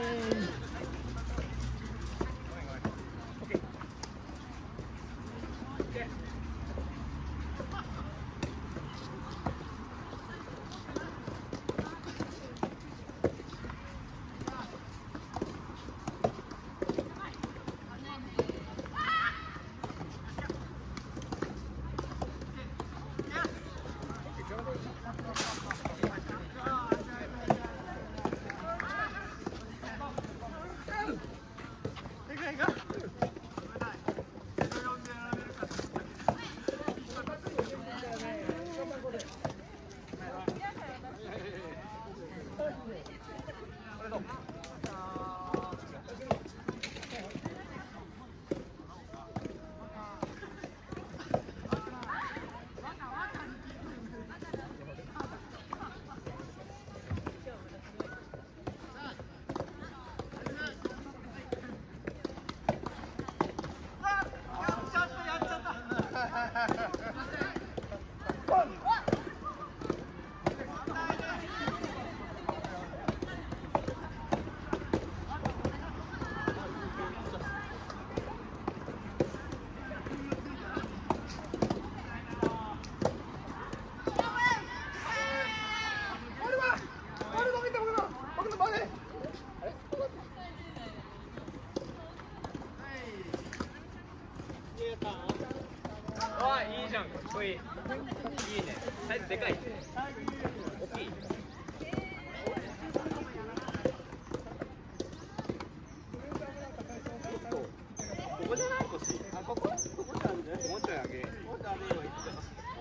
Amen.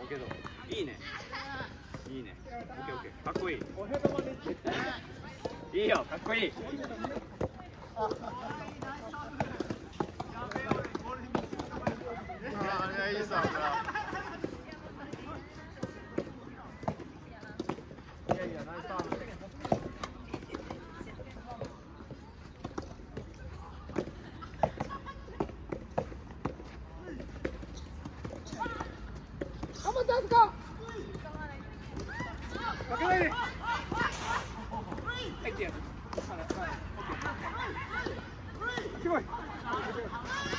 けど。いいね。いいね。オッケーオッケー。かっこいい。いいよ。かっこいい。Come on.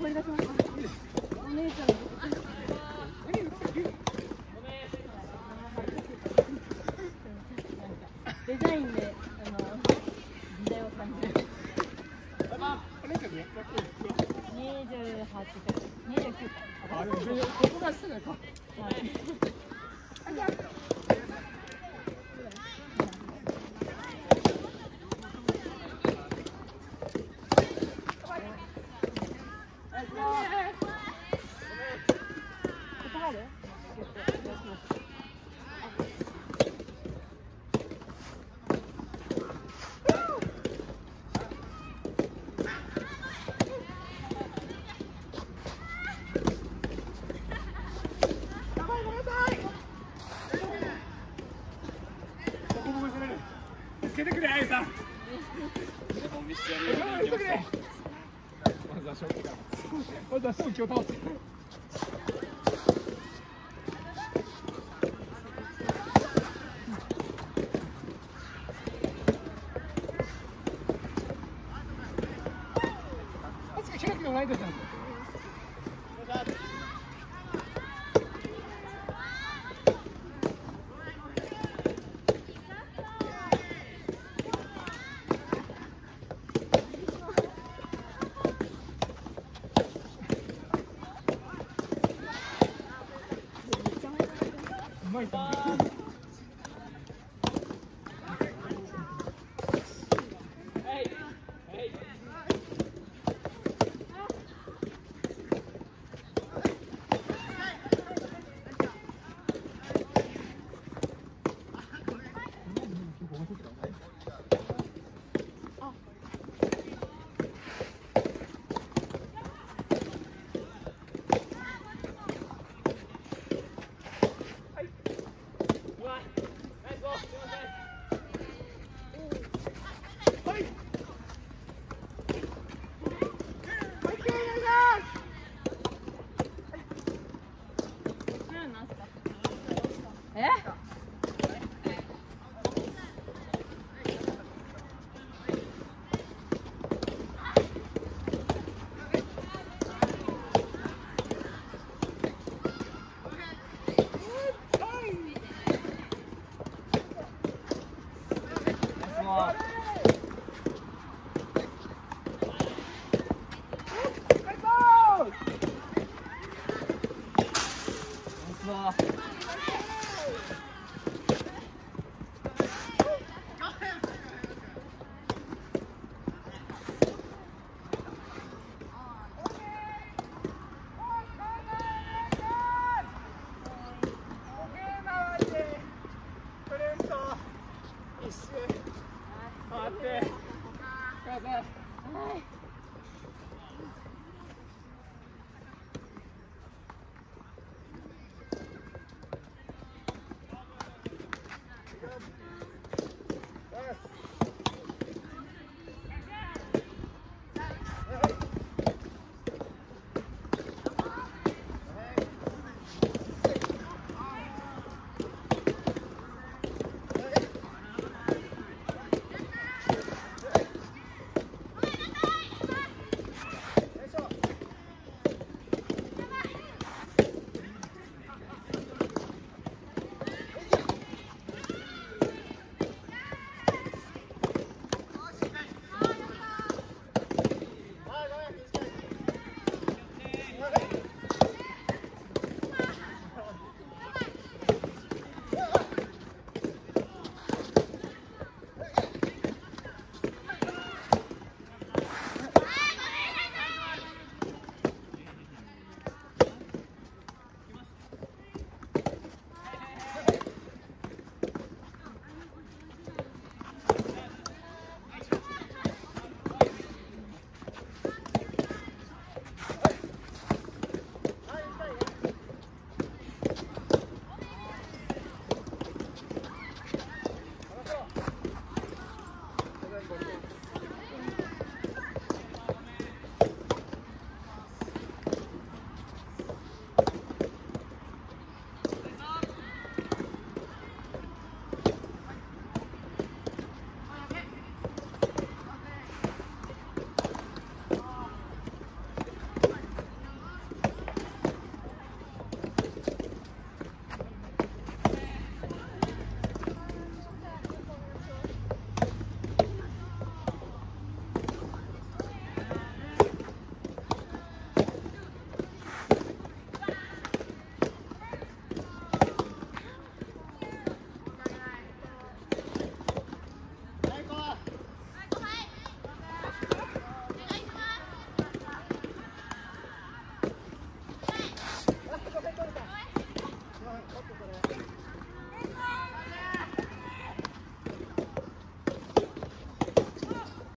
我那个什么，我那个。つけてくれあゆさ。しょってか Come on.